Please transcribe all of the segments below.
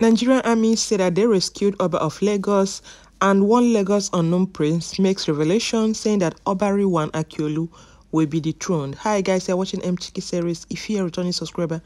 Nigerian army said that they rescued Oba of Lagos and one Lagos unknown prince makes revelation saying that Oba Rilwan Akiolu will be dethroned. Hi guys, you're watching Mchikky series. If you're a returning subscriber,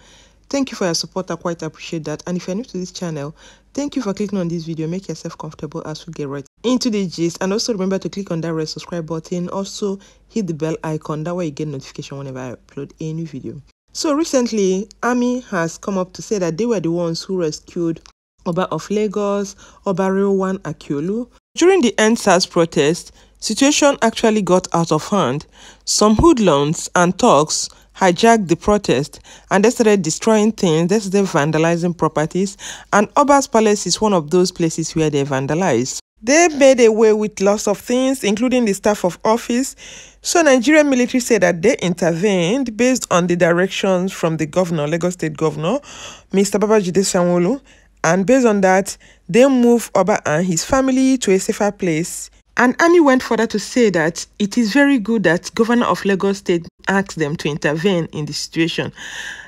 thank you for your support. I quite appreciate that. And if you're new to this channel, thank you for clicking on this video. Make yourself comfortable as we get right into the gist. And also remember to click on that red subscribe button. Also hit the bell icon. That way you get notification whenever I upload a new video. So recently, Army has come up to say that they were the ones who rescued Oba of Lagos, Oba Rilwan Akiolu. During the EndSARS protest, situation actually got out of hand. Some hoodlums and thugs hijacked the protest and they started destroying things, they started vandalizing properties, and Oba's Palace is one of those places where they vandalized. They made away with lots of things, including the staff of office. So Nigerian military said that they intervened based on the directions from the governor, Lagos State Governor, Mr. Babajide Sanwo-Olu, and based on that, they moved Oba and his family to a safer place. And Army went further to say that it is very good that Governor of Lagos State asked them to intervene in the situation.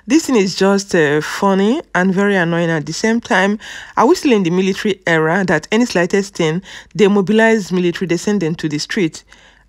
This thing is just uh, funny and very annoying at the same time. Are we still in the military era that any slightest thing, they mobilize military, they send them to the street?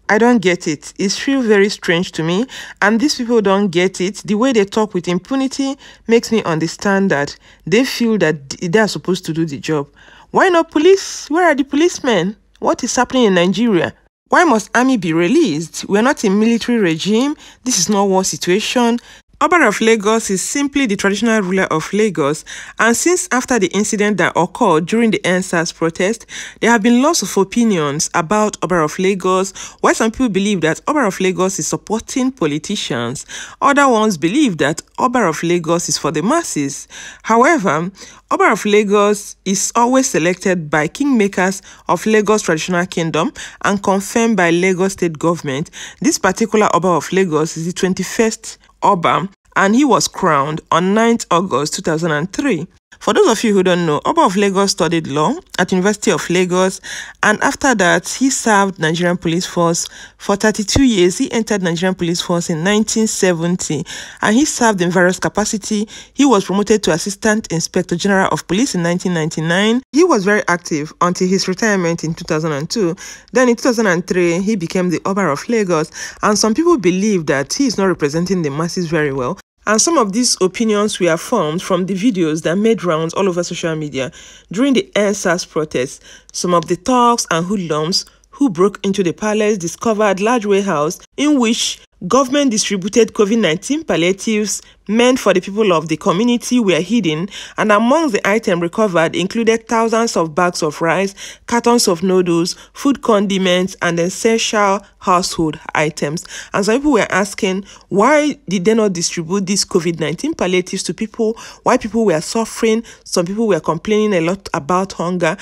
I don't get it. It's feel very strange to me, and these people don't get it. The way they talk with impunity makes me understand that they feel that they are supposed to do the job. Why not police? Where are the policemen? What is happening in Nigeria? Why must army be released? We're not in military regime. This is not war situation. Oba of Lagos is simply the traditional ruler of Lagos, and since after the incident that occurred during the EndSARS protest, there have been lots of opinions about Oba of Lagos, why some people believe that Oba of Lagos is supporting politicians, other ones believe that Oba of Lagos is for the masses. However, Oba of Lagos is always selected by kingmakers of Lagos Traditional Kingdom and confirmed by Lagos State Government. This particular Oba of Lagos is the 21st Oba, and he was crowned on 9th August 2003. For those of you who don't know, Oba of Lagos studied law at University of Lagos and after that he served Nigerian Police Force for 32 years. He entered Nigerian Police Force in 1970 and he served in various capacity. He was promoted to Assistant Inspector General of Police in 1999. He was very active until his retirement in 2002. Then in 2003 he became the Oba of Lagos and some people believe that he is not representing the masses very well and some of these opinions were formed from the videos that made rounds all over social media during the EndSARS protests. Some of the thugs and hoodlums who broke into the palace discovered large warehouse in which Government distributed COVID-19 palliatives meant for the people of the community were hidden and among the items recovered included thousands of bags of rice, cartons of noodles, food condiments and essential household items. And some people were asking why did they not distribute these COVID-19 palliatives to people? Why people were suffering? Some people were complaining a lot about hunger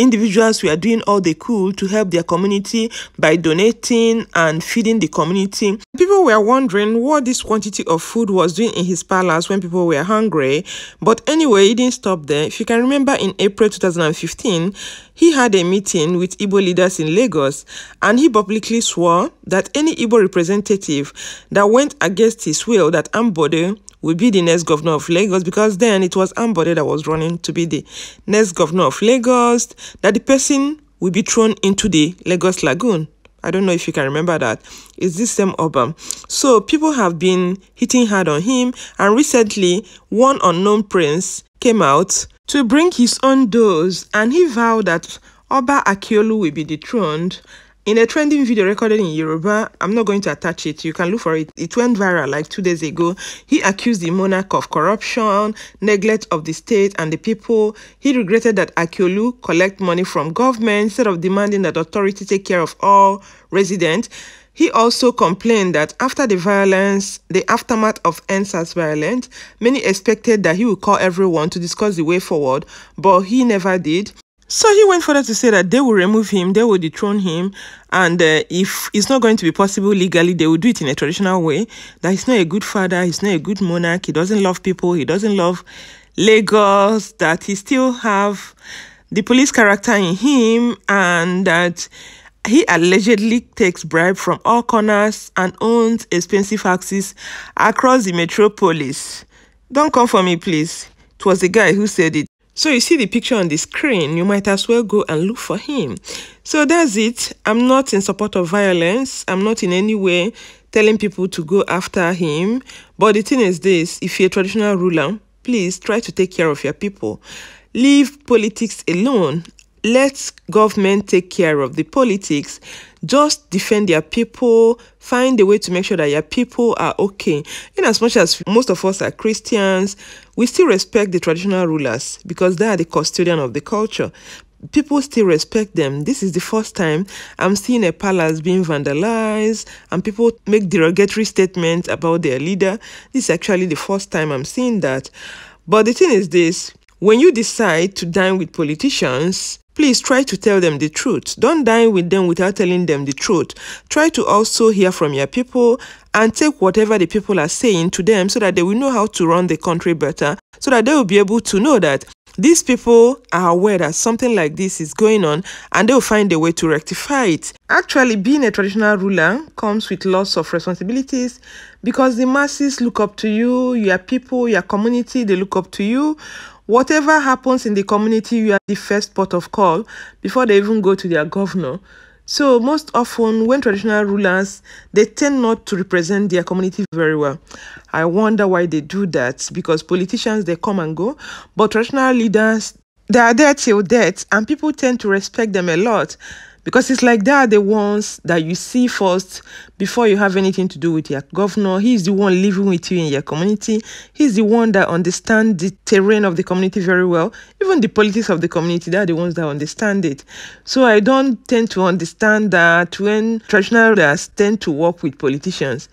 individuals were doing all they could to help their community by donating and feeding the community. People were wondering what this quantity of food was doing in his palace when people were hungry. But anyway, he didn't stop there. If you can remember in April 2015, he had a meeting with Igbo leaders in Lagos and he publicly swore that any Igbo representative that went against his will, that Ambode will be the next governor of Lagos because then it was Ambode that was running to be the next governor of Lagos, that the person will be thrown into the Lagos Lagoon. I don't know if you can remember that. It's this same Oba. So people have been hitting hard on him, and recently one unknown prince came out to bring his own dose, and he vowed that Oba Akiolu will be dethroned in a trending video recorded in Yoruba, I'm not going to attach it, you can look for it. It went viral like two days ago. He accused the monarch of corruption, neglect of the state and the people. He regretted that Akiolu collect money from government instead of demanding that authority take care of all residents. He also complained that after the violence, the aftermath of EndSARS violence, many expected that he would call everyone to discuss the way forward, but he never did. So he went further to say that they will remove him, they will dethrone him, and uh, if it's not going to be possible legally, they will do it in a traditional way. That he's not a good father, he's not a good monarch, he doesn't love people, he doesn't love Lagos, that he still have the police character in him, and that he allegedly takes bribe from all corners and owns expensive houses across the metropolis. Don't come for me, please. It was the guy who said it. So you see the picture on the screen, you might as well go and look for him. So that's it. I'm not in support of violence. I'm not in any way telling people to go after him. But the thing is this, if you're a traditional ruler, please try to take care of your people. Leave politics alone let government take care of the politics just defend their people find a way to make sure that your people are okay. In as much as most of us are christians we still respect the traditional rulers because they are the custodian of the culture. People still respect them. This is the first time i'm seeing a palace being vandalized and people make derogatory statements about their leader. This is actually the first time i'm seeing that. But the thing is this when you decide to dine with politicians Please try to tell them the truth. Don't dine with them without telling them the truth. Try to also hear from your people and take whatever the people are saying to them so that they will know how to run the country better, so that they will be able to know that these people are aware that something like this is going on and they will find a way to rectify it. Actually, being a traditional ruler comes with lots of responsibilities because the masses look up to you, your people, your community, they look up to you. Whatever happens in the community, you are the first port of call before they even go to their governor. So most often when traditional rulers, they tend not to represent their community very well. I wonder why they do that because politicians, they come and go, but traditional leaders, they are there till death and people tend to respect them a lot because it's like they are the ones that you see first before you have anything to do with your governor. He's the one living with you in your community. He's the one that understands the terrain of the community very well. Even the politics of the community, they're the ones that understand it. So I don't tend to understand that when traditional leaders tend to work with politicians,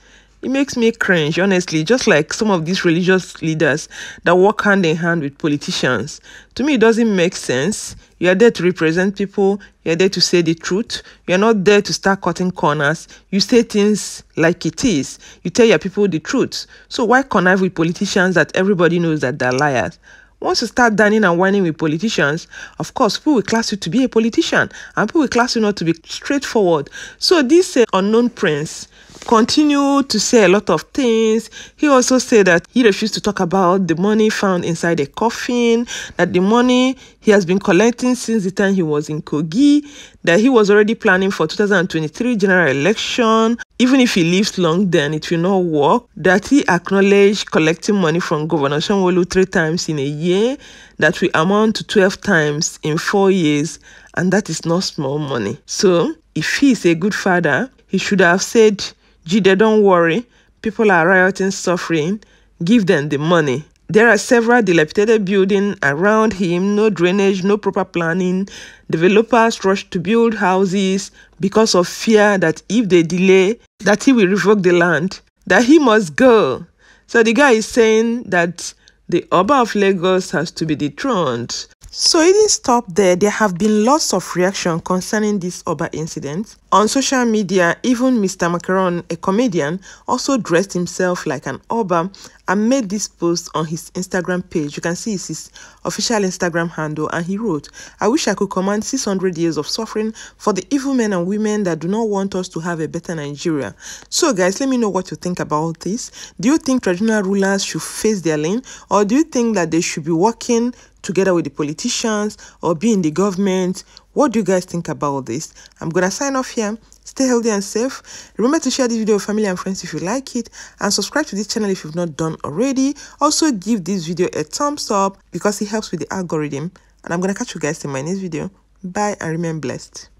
it makes me cringe, honestly, just like some of these religious leaders that work hand in hand with politicians. To me, it doesn't make sense. You are there to represent people, you're there to say the truth. You're not there to start cutting corners. You say things like it is. You tell your people the truth. So why connive with politicians that everybody knows that they're liars? Once you start dining and wining with politicians, of course, people will class you to be a politician and people will class you not to be straightforward. So this uh, unknown prince continued to say a lot of things. He also said that he refused to talk about the money found inside a coffin, that the money he has been collecting since the time he was in Kogi, that he was already planning for 2023 general election. Even if he lives long, then it will not work. That he acknowledged collecting money from Governor Sanwo-Olu three times in a year, that will amount to 12 times in four years, and that is not small money. So, if he is a good father, he should have said Jide, don't worry. People are rioting, suffering. Give them the money. There are several dilapidated buildings around him, no drainage, no proper planning. Developers rush to build houses because of fear that if they delay, that he will revoke the land, that he must go. So the guy is saying that the Oba of Lagos has to be dethroned. So it didn't stop there. There have been lots of reaction concerning this Oba incident. On social media, even Mr. Macaroni, a comedian, also dressed himself like an Oba and made this post on his Instagram page. You can see it's his official Instagram handle and he wrote, I wish I could command 600 years of suffering for the evil men and women that do not want us to have a better Nigeria. So guys, let me know what you think about this. Do you think traditional rulers should face their lane or do you think that they should be working together with the politicians or be in the government. What do you guys think about this? I'm gonna sign off here. Stay healthy and safe. Remember to share this video with family and friends if you like it and subscribe to this channel if you've not done already. Also give this video a thumbs up because it helps with the algorithm. And I'm gonna catch you guys in my next video. Bye and remain blessed.